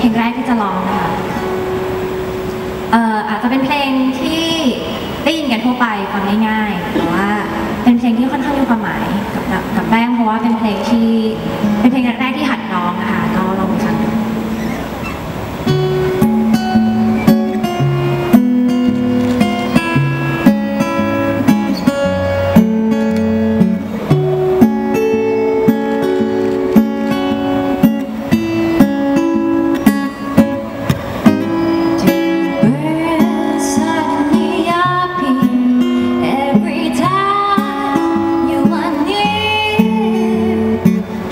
เพลงแรกที่จะร้องนะคะเอ่ออาจจะเป็นเพลงที่ได้ยินกันทั่วไปฟังง่ายๆแต่ว่าเป็นเพลงที่ค่อนข้างมีความหมายกับกับแป้งเพราะว่าเป็นเพลงที่เป็นเพลงแรกที่หัด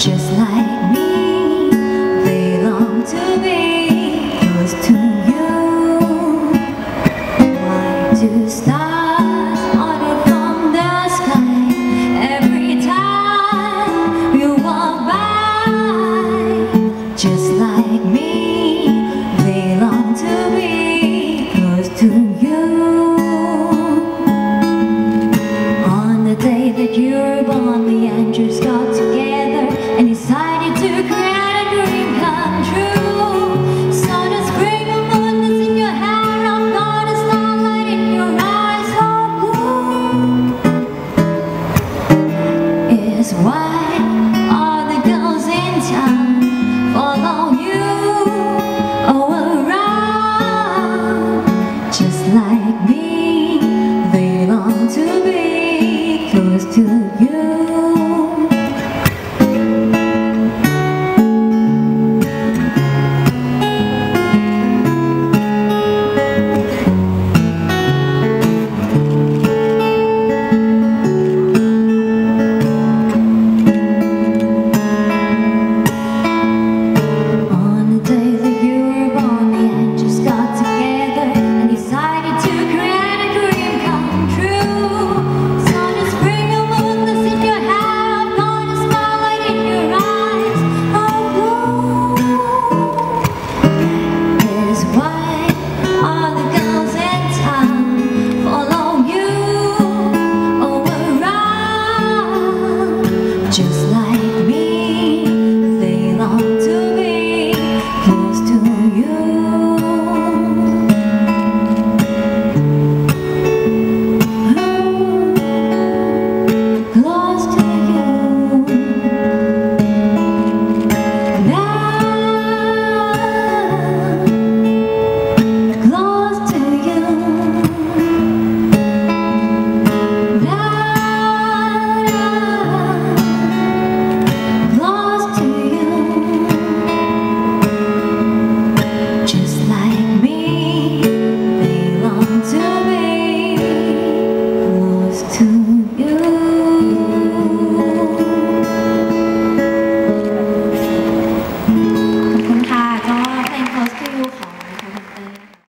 Just like